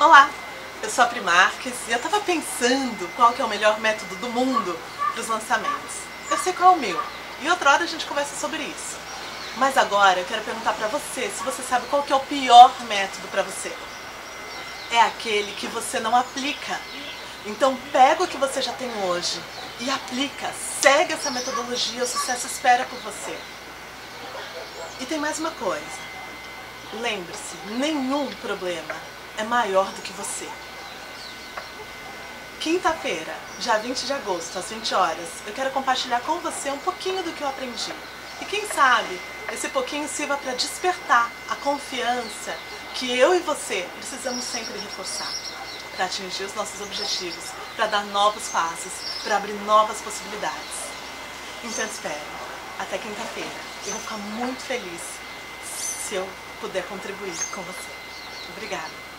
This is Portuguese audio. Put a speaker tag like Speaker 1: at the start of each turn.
Speaker 1: Olá, eu sou a Pri Marques e eu estava pensando qual que é o melhor método do mundo para os lançamentos. Eu sei qual é o meu e outra hora a gente conversa sobre isso. Mas agora eu quero perguntar para você se você sabe qual que é o pior método para você. É aquele que você não aplica. Então pega o que você já tem hoje e aplica, segue essa metodologia, o sucesso espera por você. E tem mais uma coisa. Lembre-se, nenhum problema é maior do que você. Quinta-feira, dia 20 de agosto, às 20 horas, eu quero compartilhar com você um pouquinho do que eu aprendi. E quem sabe esse pouquinho sirva para despertar a confiança que eu e você precisamos sempre reforçar para atingir os nossos objetivos, para dar novos passos, para abrir novas possibilidades. Então espere, até quinta-feira. Eu vou ficar muito feliz se eu puder contribuir com você. Obrigada.